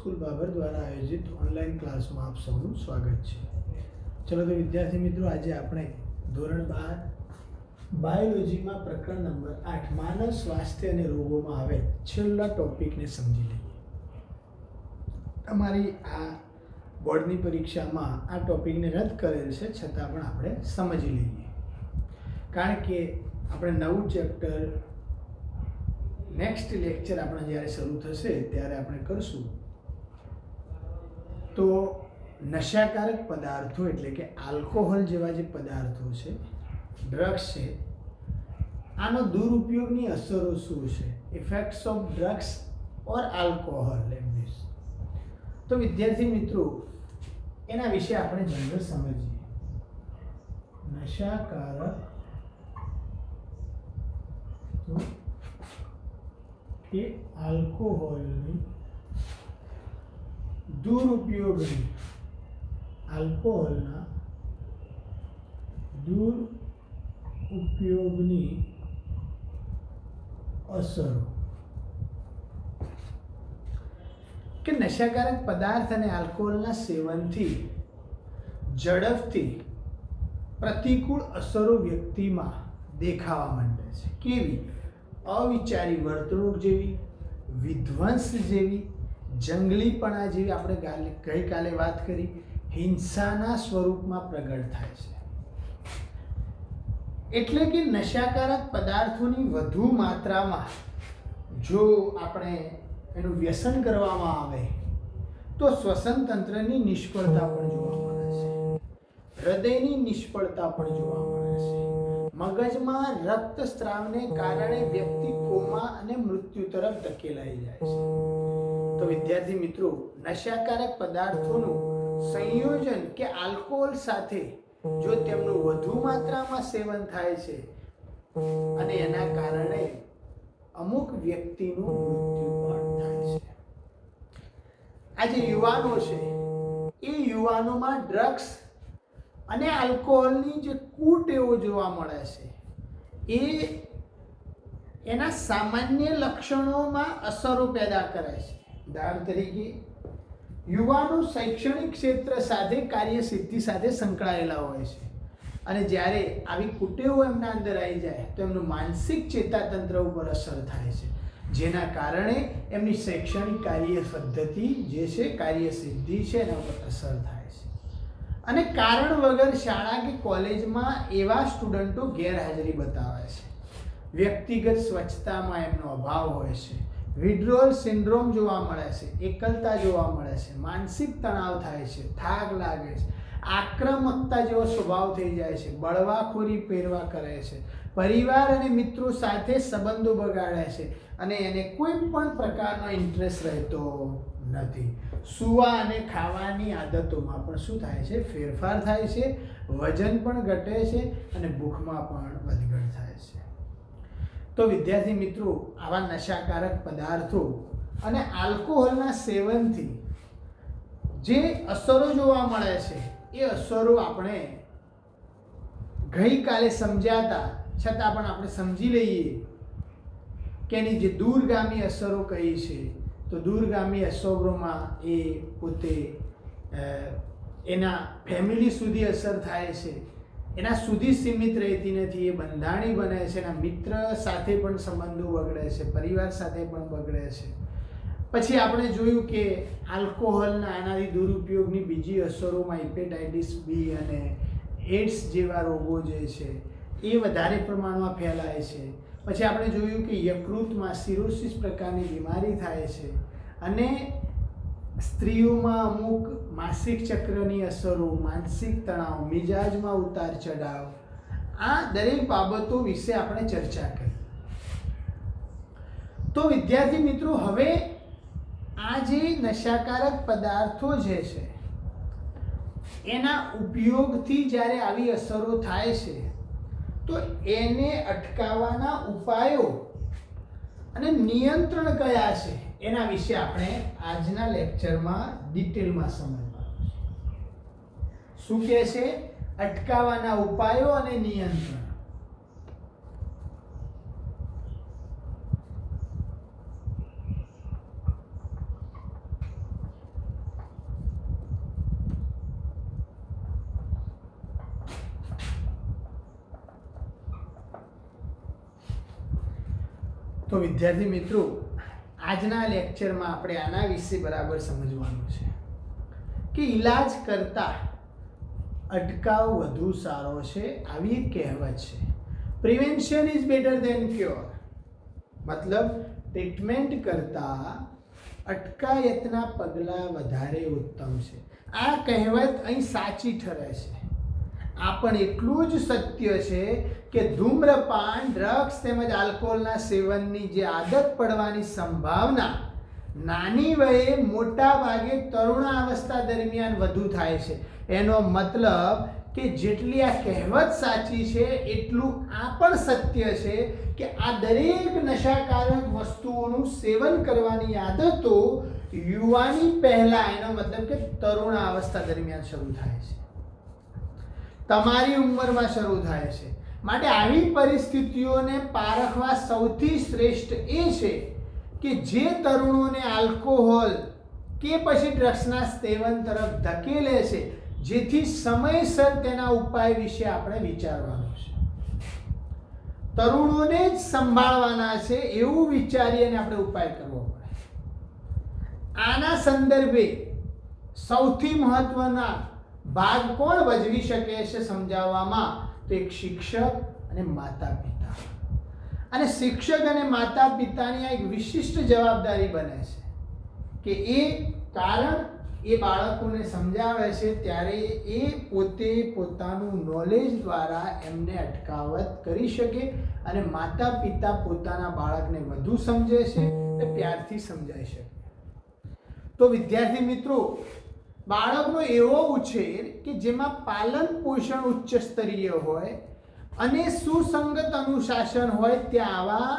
School Babur દ્વારા આયોજિત online ક્લાસમાં આપ સૌનું સ્વાગત છે. ચલો તો વિદ્યાર્થી મિત્રો, આજે આપણે ધોરણ બાર, બાયોલોજીમાં પ્રકરણ નંબર આઠ, માનવ સ્વાસ્થ્ય અને રોગોમાં આવે છેલ્લા ટોપિકને સમજી લઈએ. તમારી આ બોર્ડની પરીક્ષામાં આ ટોપિકને રદ કરેલ છે, છતાં પણ આપણે સમજી લઈએ. કારણ કે આપણે નવું ચેપ્ટર, નેક્સ્ટ લેક્ચર આપણે જ્યારે શરૂ થશે, ત્યારે આપણે કરશું. તો નશાકારક પદાર્થો એટલે કે આલ્કોહોલ જેવા જે પદાર્થો છે ડ્રગ્સ છે, આનો દુરુપયોગની અસરો શું છે? Effects of drugs or alcohol એમ તો વિદ્યાર્થી મિત્રો, એના વિશે આપણે જનરલ સમજીએ. નશાકારક કે આલ્કોહોલની દુરુપયોગની આલ્કોહોલના દુરુપયોગની અસરો. કે નશાકારક પદાર્થ અને આલ્કોહોલના સેવનથી ઝડપથી પ્રતિકૂળ અસરો વ્યક્તિમાં દેખાવા માંડે છે. કેવી? અવિચારી વર્તણૂક જેવી, વિધ્વંસ જેવી જંગલીપણા જેવી આપણે ગઈકાલે વાત કરી, હિંસાના સ્વરૂપમાં પ્રગટ થાય છે. એટલે કે નશાકારક પદાર્થોની વધુ માત્રામાં જો આપણે એનું વ્યસન કરવામાં આવે, તો શ્વસન તંત્રની નિષ્ફળતા પણ જોવા મળે છે. હૃદયની નિષ્ફળતા પણ જોવા મળે છે. મગજમાં રક્તસ્રાવને કારણે વ્યક્તિ કોમા અને મૃત્યુ તરફ ધકેલાઈ જાય છે. તો વિદ્યાર્થી મિત્રો, નશાકારક પદાર્થોનું સંયોજન કે આલ્કોહોલ સાથે જો તેમનું વધુ માત્રામાં સેવન થાય છે અને એના કારણે અમુક વ્યક્તિનું મૃત્યુ પણ થાય છે. આ જે યુવાનો છે, એ યુવાનોમાં ડ્રગ્સ અને આલ્કોહોલની જે કુટેવો જોવા મળે છે, એ એના સામાન્ય લક્ષણોમાં અસરો પેદા કરે છે. ઉદાહરણ તરીકે, યુવાનો શૈક્ષણિક ક્ષેત્ર સાથે કાર્યસિદ્ધિ સાથે સંકળાયેલા હોય છે. અને જ્યારે આવી કુટેવો એમના અંદર આવી જાય, તો એમનું માનસિક ચેતાતંત્ર ઉપર અસર થાય છે. જેના કારણે એમની શૈક્ષણિક કાર્ય પદ્ધતિ જે છે કાર્ય સિદ્ધિ છે, એના ઉપર અસર થાય છે. અને કારણ વગર શાળા કે કોલેજમાં એવા સ્ટુડન્ટો ગેરહાજરી બતાવે છે. વ્યક્તિગત સ્વચ્છતામાં એમનો અભાવ હોય છે. વિડ્રોલ સિન્ડ્રોમ જોવા મળે છે, એકલતા જોવા મળે છે, માનસિક તણાવ થાય છે, થાક લાગે છે, આક્રમકતા જેવો સ્વભાવ થઈ જાય છે, બળવાખોરી પહેરવા કરે છે, પરિવાર અને મિત્રો સાથે સંબંધો બગાડે છે અને એને કોઈ પણ પ્રકારનો ઇન્ટરેસ્ટ રહેતો નથી. સુવા અને ખાવાની આદતોમાં પણ શું થાય છે? ફેરફાર થાય છે, વજન પણ ઘટે છે અને ભૂખમાં પણ વધઘટ થાય તો વિદ્યાર્થી મિત્રો, આવા નશાકારક પદાર્થો અને આલ્કોહોલના સેવનથી જે અસરો જોવા મળે છે, એ અસરો આપણે ગઈકાલે સમજાતા છતાં પણ આપણે સમજી લઈએ કે એની જે દૂરગામી અસરો કઈ છે, તો દૂરગામી અસરોમાં એ પોતે એના ફેમિલી સુધી અસર થાય છે. એના સુધી સીમિત રહેતી નથી, એ બંધાણી બને છે એના મિત્ર સાથે પણ સંબંધો બગડે છે, પરિવાર સાથે પણ બગડે છે. પછી આપણે જોયું કે આલ્કોહોલના એનાથી દુરુપયોગની બીજી અસરોમાં હિપેટાઇટિસ બી અને એડ્સ જેવા રોગો જે છે, એ વધારે પ્રમાણમાં ફેલાય છે. પછી આપણે જોયું કે યકૃતમાં સિરોસિસ પ્રકારની બીમારી થાય છે અને સ્ત્રીઓમાં અમુક માસિક ચક્રની અસરો, માનસિક તણાવ, મિજાજમાં ઉતાર ચઢાવ, આ દરેક બાબતો વિશે આપણે ચર્ચા કરી. તો વિદ્યાર્થી મિત્રો, હવે આ જે નશાકારક પદાર્થો જે છે, એના ઉપયોગથી જ્યારે આવી અસરો થાય છે, તો એને અટકાવવાના ઉપાયો અને નિયંત્રણ કયા છે, એના વિશે આપણે આજના લેક્ચરમાં ડિટેલમાં સમજવાનું છે શું કહે છે? અટકાવવાના ઉપાયો અને નિયંત્રણ. તો વિદ્યાર્થી મિત્રો, આજના લેક્ચરમાં આપણે આના વિશે બરાબર સમજવાનું છે. કે ઈલાજ કરતાં અટકાવ વધુ સારો છે આવી કહેવત છે. Prevention is better than cure મતલબ ટ્રીટમેન્ટ કરતાં અટકાયતના પગલાં વધારે ઉત્તમ છે. આ કહેવત અહીં સાચી ઠરે છે. આ પણ એટલું જ સત્ય છે કે ધૂમ્રપાન, ડ્રગ્સ તેમજ આલ્કોહોલના સેવનની જે આદત પડવાની સંભાવના નાની વયે મોટા ભાગે તરુણાવસ્થા દરમિયાન વધુ થાય છે. એનો મતલબ કે જેટલી આ કહેવત સાચી છે, એટલું આ પણ સત્ય છે કે આ દરેક નશાકારક વસ્તુઓનું સેવન કરવાની આદતો યુવાની પહેલા, એનો મતલબ કે તરુણાવસ્થા દરમિયાન શરૂ થાય છે. તમારી ઉંમરમાં શરૂ થાય છે. માટે આવી પરિસ્થિતિઓને પારખવા સૌથી શ્રેષ્ઠ એ છે કે જે તરુણોને આલ્કોહોલ કે પછી ડ્રગ્સના સેવન તરફ ધકેલે છે જેથી સમયસર તેના ઉપાય વિશે આપણે વિચારવાનું છે. તરુણોને જ સંભાળવાના છે એવું વિચારી અને આપણે ઉપાય કરવો પડે. આના સંદર્ભે સૌથી મહત્વના ભાગ કોણ ભજવી શકે છે સમજાવવામાં? તો એક શિક્ષક અને માતા પિતા અને શિક્ષક અને માતા પિતાની આ એક વિશિષ્ટ જવાબદારી બને છે કે એ કારણ એ બાળકોને સમજાવે છે, ત્યારે એ પોતે પોતાનું નોલેજ દ્વારા એમને અટકાવત કરી શકે અને માતા પિતા પોતાના બાળકને વધુ સમજે છે અને પ્યારથી સમજાય છે તો વિદ્યાર્થી મિત્રો, બાળકનો એવો ઉછેર કે જેમાં પાલન પોષણ ઉચ્ચ સ્તરીય હોય અને સુસંગત અનુશાસન હોય, ત્યાં આવા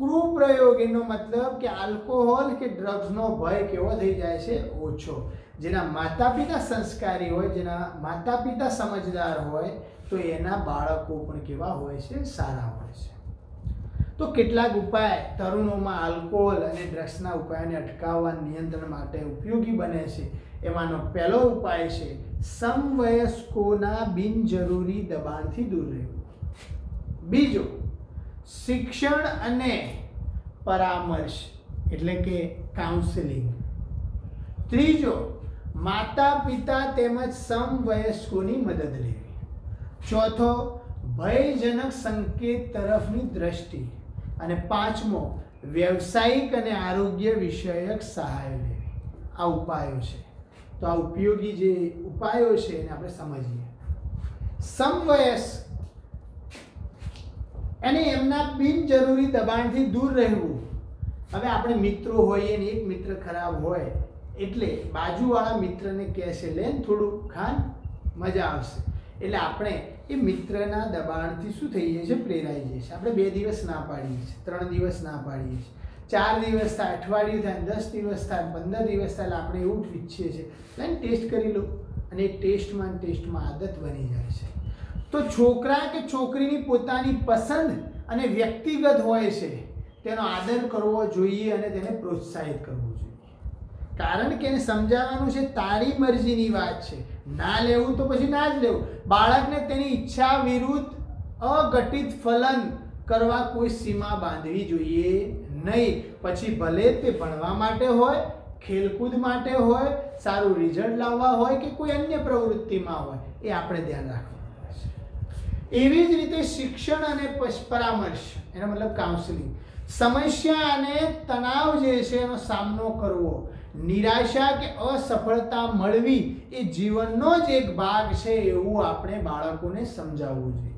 કૃપ્રયોગ, એનો મતલબ કે આલ્કોહોલ કે ડ્રગ્સનો ભય કેવો થઈ જાય છે? ઓછો. જેના માતા પિતા સંસ્કારી હોય, જેના માતા પિતા સમજદાર હોય, તો એના બાળકો પણ કેવા હોય છે? સારા હોય છે. તો કેટલાક ઉપાય તરુણોમાં આલ્કોહોલ અને ડ્રગ્સના ઉપાયને અટકાવવા નિયંત્રણ માટે ઉપયોગી બને છે. એમાંનો પહેલો ઉપાય છે, સમવયસ્કોના બિનજરૂરી દબાણથી દૂર રહેવું. બીજો શિક્ષણ અને પરામર્શ, એટલે કે કાઉન્સેલિંગ ત્રીજો માતા પિતા તેમજ સમવયસ્કોની મદદ લેવી. ચોથો, ભયજનક સંકેત તરફની દ્રષ્ટિ. અને પાંચમો, વ્યવસાયિક અને આરોગ્ય વિષયક સહાય લેવી. આ ઉપાયો છે. તો આ ઉપયોગી જે ઉપાયો છે એને આપણે સમજીએ. સમવયસ અને એમના બિનજરૂરી દબાણથી દૂર રહેવું. હવે આપણે મિત્રો હોઈએ ને એક મિત્ર ખરાબ હોય, એટલે બાજુવાળા મિત્રને કહેશે, લે થોડું ખાન, મજા આવશે. એટલે આપણે એ મિત્રના દબાણથી શું થઈ જાય છીએ પ્રેરાઈ જઈએ છીએ. આપણે બે દિવસ ના પાડીએ છીએ, ત્રણ દિવસ ના પાડીએ છીએ. ચાર દિવસ થાય, અઠવાડિયું થાય, દસ દિવસ થાય, પંદર દિવસ થાય આપણે એવું જ ઈચ્છીએ છીએ. લાઈને ટેસ્ટ કરી લો. અને એ ટેસ્ટમાં ટેસ્ટમાં આદત બની જાય છે. તો છોકરા કે છોકરીની પોતાની પસંદ અને વ્યક્તિગત હોય છે, તેનો આદર કરવો જોઈએ અને તેને પ્રોત્સાહિત કરવું જોઈએ. કારણ કે એને સમજાવવાનું છે, તારી મરજીની વાત છે. ના લેવું તો પછી ના જ લેવું. બાળકને તેની ઈચ્છા વિરુદ્ધ અઘટિત ફલન કરવા કોઈ સીમા બાંધવી જોઈએ નહીં. પછી ભલે તે ભણવા માટે હોય, ખેલકૂદ માટે હોય, સારું રિઝલ્ટ લાવવા હોય કે કોઈ અન્ય પ્રવૃત્તિમાં હોય, એ આપણે ધ્યાન રાખવું એવી જ રીતે શિક્ષણ અને પરામર્શ, એનો મતલબ કાઉન્સિલિંગ સમસ્યા અને તણાવ જે છે એનો સામનો કરવો. નિરાશા કે અસફળતા મળવી એ જીવનનો જ એક ભાગ છે એવું આપણે બાળકોને સમજાવવું જોઈએ.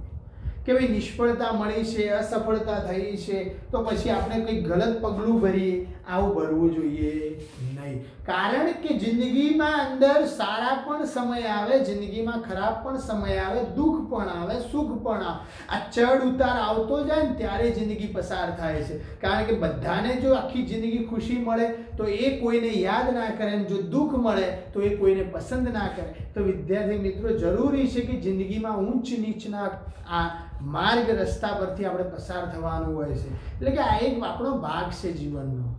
કે ભાઈ નિષ્ફળતા મળી છે, અસફળતા થઈ છે, તો પછી આપણે કંઈક ગલત પગલું ભરીએ, આવું ભરવું જોઈએ નહીં. કારણ કે જિંદગીમાં અંદર સારા પણ સમય આવે, જિંદગીમાં ખરાબ પણ સમય આવે, દુઃખ પણ આવે, સુખ પણ આ ચડ ઉતાર આવતો જાય ને ત્યારે જિંદગી પસાર થાય છે. કારણ કે બધાને જો આખી જિંદગી ખુશી મળે, તો એ કોઈને યાદ ના કરે ને જો દુઃખ મળે, તો એ કોઈને પસંદ ના કરે. તો વિદ્યાર્થી મિત્રો, જરૂરી છે કે જિંદગીમાં ઊંચ નીચના આ માર્ગ રસ્તા પરથી આપણે પસાર થવાનું હોય છે. એટલે કે આ એક આપણો ભાગ છે જીવનનો.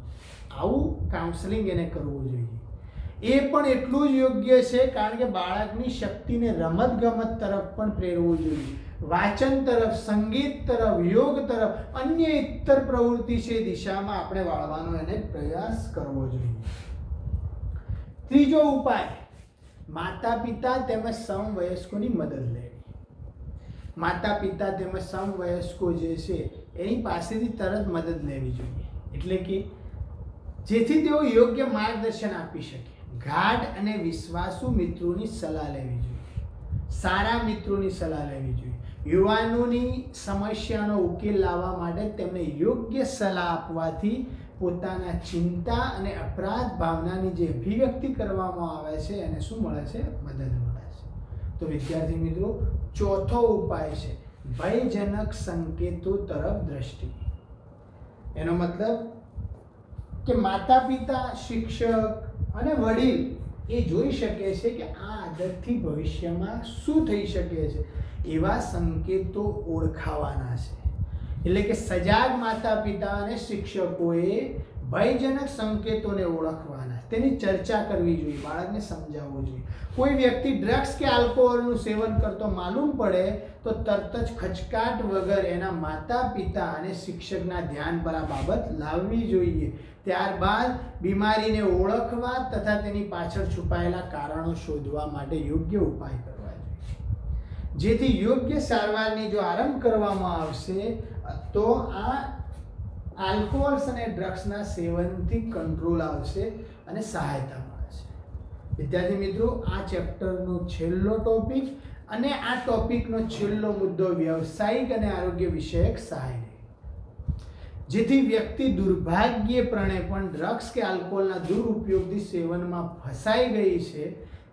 આવું કાઉન્સેલિંગ એને કરવું જોઈએ. એ પણ એટલું જ યોગ્ય છે કારણ કે બાળકની શક્તિને રમત ગમત તરફ પણ પ્રેરવું જોઈએ. વાંચન તરફ, સંગીત તરફ, યોગ તરફ, અન્ય ઇતર પ્રવૃત્તિ છે દિશામાં આપણે વાળવાનો એને પ્રયાસ કરવો જોઈએ. ત્રીજો ઉપાય માતા પિતા તેમજ સમવયસ્કોની મદદ લેવી. માતા પિતા તેમજ સમવયસ્કો જે છે, એની પાસેથી તરત મદદ લેવી જોઈએ. એટલે કે, જેથી તેઓ યોગ્ય માર્ગદર્શન આપી શકે. ગાઢ અને વિશ્વાસુ મિત્રોની સલાહ લેવી જોઈએ. સારા મિત્રોની સલાહ લેવી જોઈએ. યુવાનોની સમસ્યાનો ઉકેલ લાવવા માટે તેમને યોગ્ય સલાહ આપવાથી પોતાના ચિંતા અને અપરાધ ભાવનાની જે અભિવ્યક્તિ કરવામાં આવે છે, એને શું મળે છે? મદદ મળે છે. તો વિદ્યાર્થી મિત્રો, ચોથો ઉપાય છે, ભયજનક સંકેતો તરફ દ્રષ્ટિ. એનો મતલબ કે માતા પિતા શિક્ષક અને વડીલ એ જોઈ શકે છે કે આ આદતથી ભવિષ્યમાં શું થઈ શકે છે? એવા સંકેતો ઓળખાવાના છે. એટલે કે સજાગ માતા પિતા અને શિક્ષકોએ ભયજનક સંકેતોને ઓળખવાના. તેની ચર્ચા કરવી જોઈએ, બાળકને સમજાવવું જોઈએ. કોઈ વ્યક્તિ ડ્રગ્સ કે આલ્કોહોલનું સેવન કરતો માલુમ પડે, તો તરત જ ખચકાટ વગર એના માતા પિતા અને શિક્ષકના ધ્યાન પર આ બાબત લાવવી જોઈએ. ત્યારબાદ બીમારીને ઓળખવા તથા તેની પાછળ છુપાયેલા કારણો શોધવા માટે યોગ્ય ઉપાય કરવા જોઈએ. જેથી યોગ્ય સારવારની જો આરંભ કરવામાં આવશે, તો આ આલ્કોહોલ્સ અને ડ્રગ્સના સેવનથી કંટ્રોલ આવશે અને સહાયતા મળશે. વિદ્યાર્થી મિત્રો, આ ચેપ્ટરનો છેલ્લો ટોપિક અને આ ટોપિકનો છેલ્લો મુદ્દો વ્યવસાયિક અને આરોગ્ય વિષયક સહાય જેથી વ્યક્તિ દુર્ભાગ્યપણે પણ ડ્રગ્સ કે આલ્કોહોલના દુરુપયોગથી સેવનમાં ફસાઈ ગઈ છે,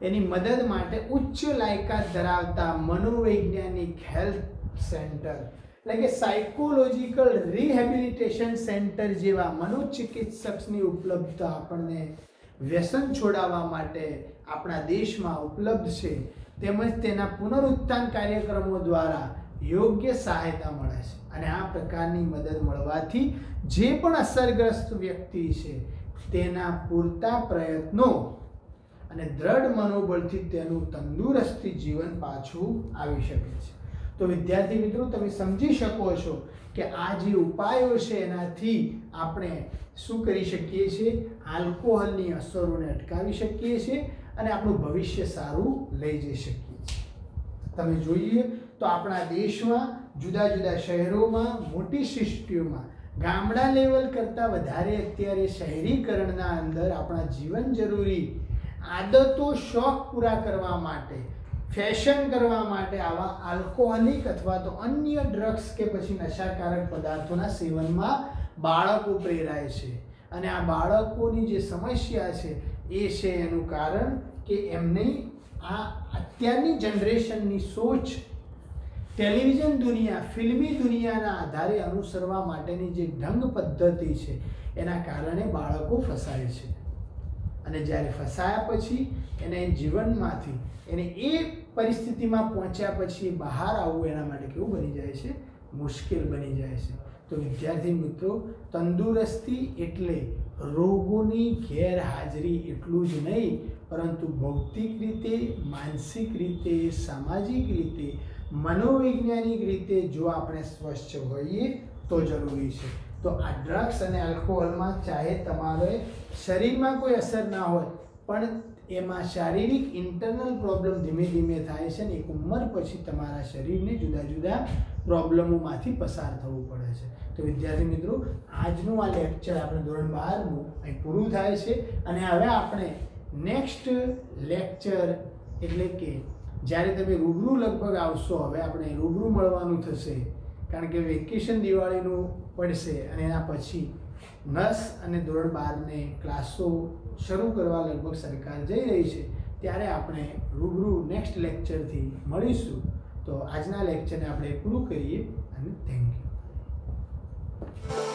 એની મદદ માટે ઉચ્ચ લાયકાત ધરાવતા મનોવૈજ્ઞાનિક હેલ્થ સેન્ટર એટલે કે સાયકોલોજીકલ રિહેબિલિટેશન સેન્ટર જેવા મનોચિકિત્સકની ઉપલબ્ધતા આપણને વ્યસન છોડાવવા માટે આપણા દેશમાં ઉપલબ્ધ છે, તેમજ તેના પુનરુત્થાન કાર્યક્રમો દ્વારા યોગ્ય સહાયતા મળે છે. અને આ પ્રકારની મદદ મળવાથી જે પણ અસરગ્રસ્ત વ્યક્તિ છે, તેના પૂરતા પ્રયત્નો અને દ્રઢ મનોબળથી તેનું તંદુરસ્તી જીવન પાછું આવી શકે છે. તો વિદ્યાર્થી મિત્રો, તમે સમજી શકો છો કે આ જે ઉપાયો છે એનાથી આપણે શું કરી શકીએ છીએ? આલ્કોહોલની અસરોને અટકાવી શકીએ છીએ અને આપણું ભવિષ્ય સારું લઈ જઈ શકીએ છીએ. તમે જોઈએ તો આપણા દેશમાં જુદા જુદા શહેરોમાં, મોટી સિસ્ટીઓમાં ગામડા લેવલ કરતાં વધારે અત્યારે શહેરીકરણના અંદર આપણા જીવન જરૂરી આદતો શોખ પૂરા કરવા માટે ફેશન કરવા માટે આવા આલ્કોહોલિક અથવા તો અન્ય ડ્રગ્સ કે પછી નશાકારક પદાર્થોના સેવનમાં બાળકો પ્રેરાય છે. અને આ બાળકોની જે સમસ્યા છે, એ છે એનું કારણ કે એમની આ અત્યારની જનરેશનની સોચ ટેલિવિઝન દુનિયા, ફિલ્મી દુનિયાના આધારે અનુસરવા માટેની જે ઢંગ પદ્ધતિ છે, એના કારણે બાળકો ફસાય છે. અને જ્યારે ફસાયા પછી એને જીવનમાંથી એને એ પરિસ્થિતિમાં પહોંચ્યા પછી બહાર આવવું એના માટે કેવું બની જાય છે? મુશ્કેલ બની જાય છે. તો વિદ્યાર્થી મિત્રો, તંદુરસ્તી એટલે રોગોની ગેરહાજરી એટલું જ નહીં, પરંતુ ભૌતિક રીતે, માનસિક રીતે, સામાજિક રીતે, મનોવૈજ્ઞાનિક રીતે જો આપણે સ્વચ્છ હોઈએ તો જરૂરી છે. તો આ ડ્રગ્સ અને આલ્કોહોલમાં ચાહે તમારે શરીરમાં કોઈ અસર ના હોય, પણ એમાં શારીરિક ઇન્ટરનલ પ્રોબ્લેમ ધીમે ધીમે થાય છે ને એક ઉંમર પછી તમારા શરીરને જુદા જુદા પ્રોબ્લેમોમાંથી પસાર થવું પડે છે. તો વિદ્યાર્થી મિત્રો, આજનું આ લેક્ચર આપણે ધોરણ બારનું અહીં પૂરું થાય છે અને હવે આપણે નેક્સ્ટ લેક્ચર એટલે કે જ્યારે તમે રૂબરૂ લગભગ આવશો, હવે આપણે રૂબરૂ મળવાનું થશે. કારણ કે વેકેશન દિવાળીનું પડશે અને એના પછી નર્સ અને ધોરણ બારને ક્લાસો શરૂ કરવા લગભગ સરકાર જઈ રહી છે, ત્યારે આપણે રૂબરૂ નેક્સ્ટ લેક્ચરથી મળીશું. તો આજના લેક્ચરને આપણે પૂરું કરીએ અને થેન્ક યુ